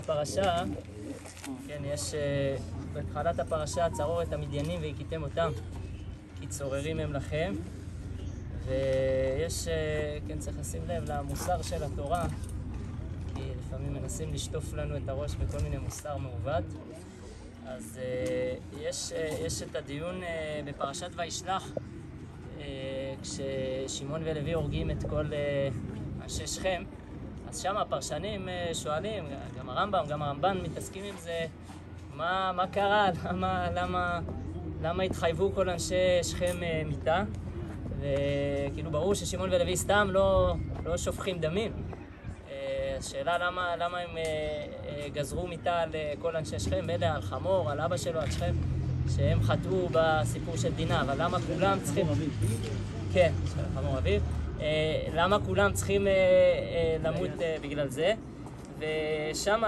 בפרשה, כן, יש אה, בהתחלת הפרשה, צרור את המדיינים והכיתם אותם, כי צוררים הם לכם. ויש, אה, כן, צריך לשים לב למוסר של התורה, כי לפעמים מנסים לשטוף לנו את הראש בכל מיני מוסר מעוות. אז אה, יש, יש את הדיון בפרשת וישלח, כששמעון ולוי הורגים את כל אנשי שכם. אז שם הפרשנים אה, שואלים, גם הרמב"ם, גם הרמב"ן מתעסקים עם זה, מה, מה קרה, למה, למה, למה התחייבו כל אנשי שכם אה, מיתה? וכאילו ברור ששמעון ולוי סתם לא, לא שופכים דמים. אה, השאלה למה, למה הם גזרו מיתה על כל אנשי שכם, מילא על חמור, על אבא שלו, על שכם, שהם חטאו בסיפור של דינה, אבל למה כולם צריכים... כן, של חמור אביב. אה, למה כולם צריכים אה, אה, למות בגלל זה? ושם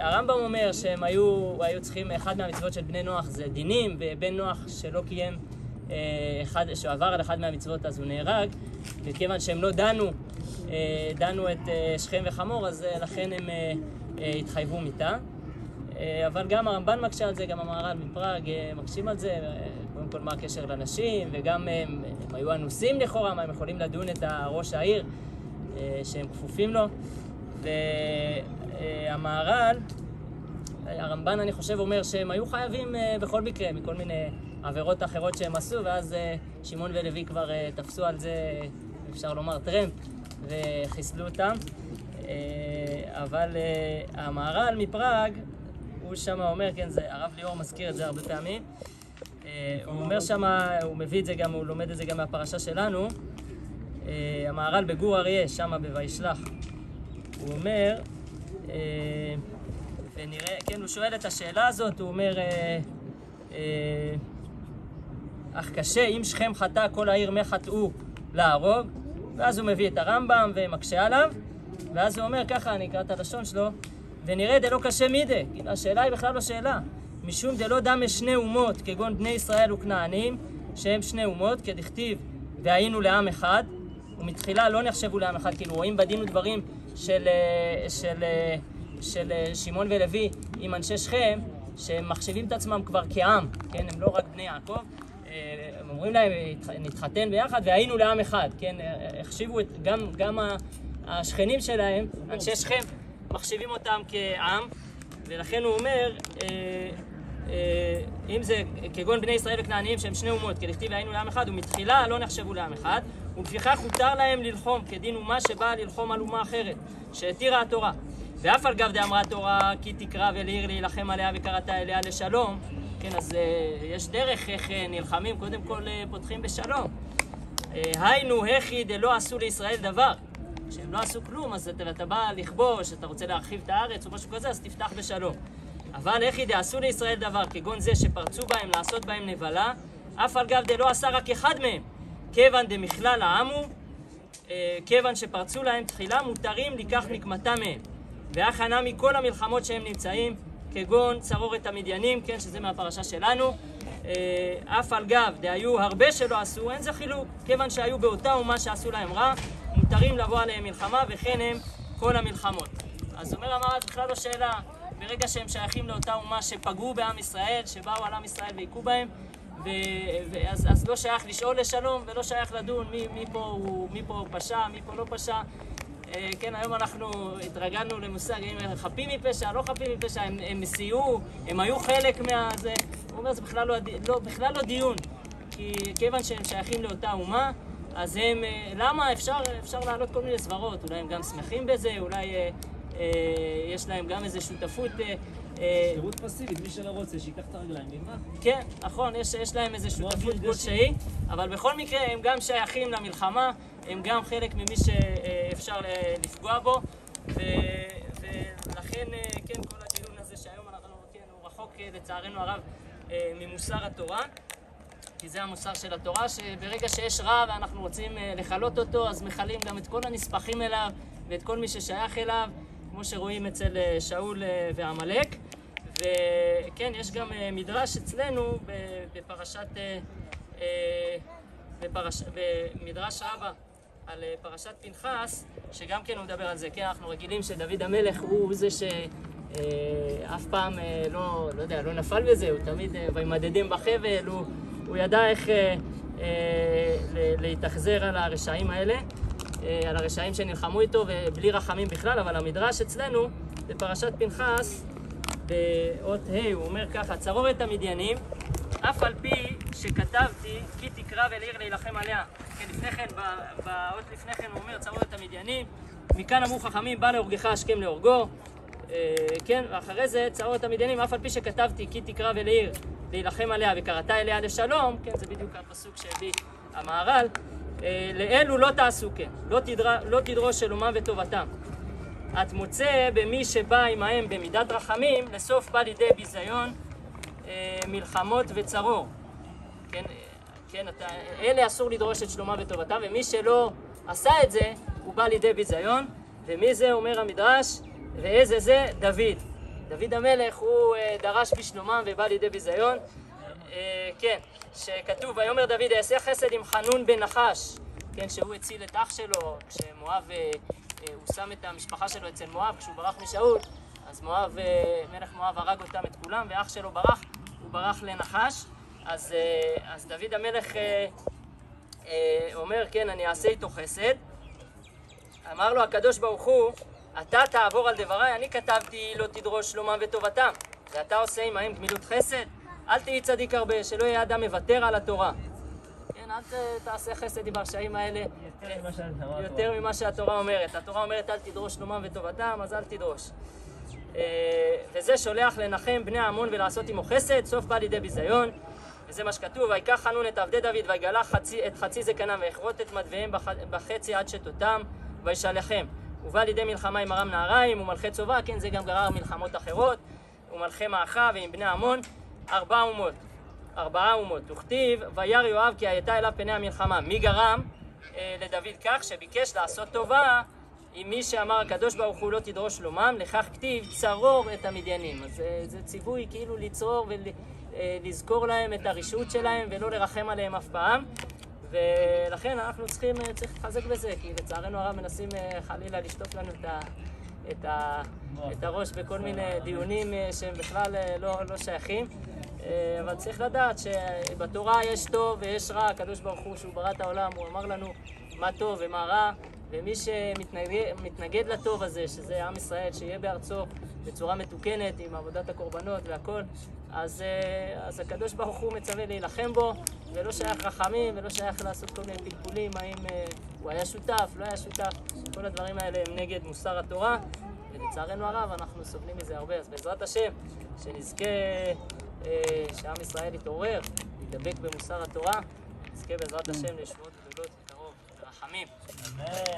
הרמב"ם אומר שהם היו, היו צריכים, אחד מהמצוות של בני נוח זה דינים, ובן נוח שלא קיים, אחד, שעבר על אחד מהמצוות אז הוא נהרג, וכיוון שהם לא דנו, דנו את שכם וחמור, אז לכן הם התחייבו מיתה. אה, אבל גם הרמב"ן מקשה על זה, גם המהר"ל מפראג אה, מקשים על זה, אה, קודם כל מה הקשר לנשים, וגם הם, הם היו אנוסים לכאורה, מה הם יכולים לדון את ראש העיר, שהם כפופים לו. והמהר"ל, הרמב"ן אני חושב אומר שהם היו חייבים בכל מקרה, מכל מיני עבירות אחרות שהם עשו, ואז שמעון ולוי כבר תפסו על זה, אפשר לומר, טרמפ, וחיסלו אותם. אבל המהר"ל מפראג, הוא שם אומר, כן, זה, הרב ליאור מזכיר את זה הרבה פעמים. אה, הוא אומר שם, הוא מביא את זה גם, הוא לומד את זה גם מהפרשה שלנו. אה, המהר"ל בגור אריה, שם בוישלח. הוא אומר, אה, ונראה, כן, הוא שואל את השאלה הזאת, הוא אומר, אך קשה, אם שכם חטא כל העיר מה חטאו להרוג, ואז הוא מביא את הרמב"ם ומקשה עליו, ואז הוא אומר ככה, אני אקרא את הלשון שלו, ונראה דלא קשה מידי, כאילו השאלה היא בכלל לא שאלה, משום דלא דמה שני אומות, כגון בני ישראל וכנענים, שהם שני אומות, כדכתיב והיינו לעם אחד, ומתחילה לא נחשבו לעם אחד, כאילו רואים בדין ודברים של, אה, של, אה, של אה, שמעון ולוי עם אנשי שכם, שהם מחשיבים את עצמם כבר כעם, כן, הם לא רק בני יעקב, הם אומרים להם, נתחתן ביחד והיינו לעם אחד, כן, החשיבו את, גם, גם השכנים שלהם, אנשי שכם, מחשיבים אותם כעם, ולכן הוא אומר, אה, אה, אם זה כגון בני ישראל וכנעניים שהם שני אומות, כדכתיב היינו לעם אחד, ומתחילה לא נחשבו לעם אחד, ולפיכך הותר להם ללחום כדין אומה שבאה ללחום על אומה אחרת, שהתירה התורה. ואף על גב דאמרה התורה כי תקרא ולעיר להילחם עליה וקראת אליה לשלום, כן, אז אה, יש דרך איך נלחמים, קודם כל פותחים בשלום. היינו, הכי דלא עשו לישראל דבר. כשהם לא עשו כלום, אז אתה, אתה בא לכבוש, אתה רוצה להרחיב את הארץ או משהו כזה, אז תפתח בשלום. אבל הכי דעשו לישראל דבר, כגון זה שפרצו בהם לעשות בהם נבלה, אף על גב דלא עשה רק אחד מהם. כיוון דמכלל העמו, אה, כיוון שפרצו להם תחילה, מותרים לקח נקמתם מהם. והכנה מכל המלחמות שהם נמצאים, כגון צרורת המדיינים, כן, שזה מהפרשה שלנו. אה, אף על גב דהיו הרבה שלא עשו, אין זה חילוק, כיוון שהיו באותה אומה שעשו להם רע, מותרים לבוא עליהם מלחמה, וכן הם כל המלחמות. אז אומר המהר"ל, בכלל לא שאלה, ברגע שהם שייכים לאותה אומה שפגעו בעם ישראל, שבאו על עם ישראל והיכו בהם, ו- ואז, אז לא שייך לשאול לשלום ולא שייך לדון מי, מי, פה הוא, מי פה פשע, מי פה לא פשע. אה, כן, היום אנחנו התרגלנו למושג, אם הם חפים מפשע, לא חפים מפשע, הם, הם סייעו, הם היו חלק מהזה. הוא אומר, זה בכלל לא, לא, בכלל לא דיון. כי כיוון שהם שייכים לאותה אומה, אז הם, אה, למה? אפשר, אפשר להעלות כל מיני סברות, אולי הם גם שמחים בזה, אולי אה, אה, יש להם גם איזו שותפות. אה, אה, שירות פסיבית, מי שלא רוצה, שייקח את הרגליים וילמד. כן, נכון, יש, יש להם איזו שותפות. כלשהי, אבל בכל מקרה הם גם שייכים למלחמה, הם גם חלק ממי שאפשר לפגוע בו, ו, ולכן, אה, כן, כל הדיון הזה שהיום אנחנו, כן, הוא רחוק אה, לצערנו הרב אה, ממוסר התורה. כי זה המוסר של התורה, שברגע שיש רע ואנחנו רוצים אה, לכלות אותו, אז מכלים גם את כל הנספחים אליו ואת כל מי ששייך אליו, כמו שרואים אצל אה, שאול אה, ועמלק. וכן, יש גם מדרש אצלנו בפרשת, בפרש, במדרש רבה, על פרשת פנחס, שגם כן הוא מדבר על זה. כן, אנחנו רגילים שדוד המלך הוא זה שאף פעם אה, לא, לא יודע, לא נפל בזה, הוא תמיד וימדדים בחבל, הוא, הוא ידע איך אה, אה, להתאכזר על הרשעים האלה, אה, על הרשעים שנלחמו איתו, ובלי רחמים בכלל, אבל המדרש אצלנו, בפרשת פנחס, באות ה' הוא אומר ככה, צרור את המדיינים, אף על פי שכתבתי כי תקרא אל עיר להילחם עליה. כן, לפני כן, באות לפני כן הוא אומר, צרור את המדיינים, מכאן אמרו חכמים, בא להורגך השכם להורגו. אה, כן, ואחרי זה צרור את המדיינים, אף על פי שכתבתי כי תקרא אל עיר להילחם עליה וקראת אליה לשלום, כן, זה בדיוק הפסוק שהביא המהר"ל, אה, לאלו לא תעשו כן, לא, תדר... לא תדרוש שלומם וטובתם. את מוצא במי שבא עמהם במידת רחמים, לסוף בא לידי ביזיון, אה, מלחמות וצרור. כן, כן, אתה, אלה אסור לדרוש את שלומם וטובתם, ומי שלא עשה את זה, הוא בא לידי ביזיון. ומי זה, אומר המדרש, ואיזה זה? דוד. דוד המלך הוא אה, דרש בשלומם ובא לידי ביזיון. אה, כן, שכתוב, ויאמר דוד, אעשה חסד עם חנון בן נחש, כן, שהוא הציל את אח שלו, כשמואב, אה, הוא שם את המשפחה שלו אצל מואב, כשהוא ברח משאול, אז מואב, מלך מואב הרג אותם את כולם, ואח שלו ברח, הוא ברח לנחש. אז, אז דוד המלך אומר, כן, אני אעשה איתו חסד. אמר לו הקדוש ברוך הוא, אתה תעבור על דבריי, אני כתבתי לא תדרוש שלומם וטובתם. ואתה עושה עמהם גמילות חסד? אל תהי צדיק הרבה, שלא יהיה אדם מוותר על התורה. כן, אל ת- תעשה חסד עם הרשעים האלה. יותר ממה שהתורה אומרת. התורה אומרת אל תדרוש שלומם וטובתם, אז אל תדרוש. אה, וזה שולח לנחם בני עמון ולעשות עמו חסד, סוף בא לידי ביזיון. וזה מה שכתוב, ויקח חנון את עבדי דוד ויגלה חצי, את חצי זקנם ויכרות את מדוויהם בח, בחצי עד שתותם וישלחם. ובא לידי מלחמה עם ארם נהריים ומלכי צובא, כן זה גם גרר מלחמות אחרות, ומלכי מעכה ועם בני עמון, ארבע אומות. ארבעה אומות. וכתיב, וירא יואב כי הייתה אליו פני המלחמה. מי גרם אה, לדוד כך? שביקש לעשות טובה עם מי שאמר הקדוש ברוך הוא לא תדרוש שלומם, לכך כתיב צרור את המדיינים. אז אה, זה ציווי כאילו לצרור ולזכור להם את הרשעות שלהם ולא לרחם עליהם אף פעם. ולכן אנחנו צריכים, אה, צריך להתחזק בזה, כי לצערנו הרב מנסים אה, חלילה לשטוף לנו את, ה, את, ה, את הראש בכל מיני דיונים אה, שהם בכלל לא, לא שייכים. אבל צריך לדעת שבתורה יש טוב ויש רע, הקדוש ברוך הוא שהוא ברא את העולם, הוא אמר לנו מה טוב ומה רע, ומי שמתנגד מתנגד לטוב הזה, שזה עם ישראל, שיהיה בארצו בצורה מתוקנת עם עבודת הקורבנות והכל, אז, אה, אז הקדוש ברוך הוא מצווה להילחם בו, ולא שייך רחמים ולא שייך לעשות כל מיני פלפולים, האם אה, הוא היה שותף, לא היה שותף, כל הדברים האלה הם נגד מוסר התורה, ולצערנו הרב אנחנו סובלים מזה הרבה, אז בעזרת השם, שנזכה אה, שעם ישראל יתעורר, ידבק במוסר התורה, נזכה בעזרת השם לישועות גדולות Amen. Amen.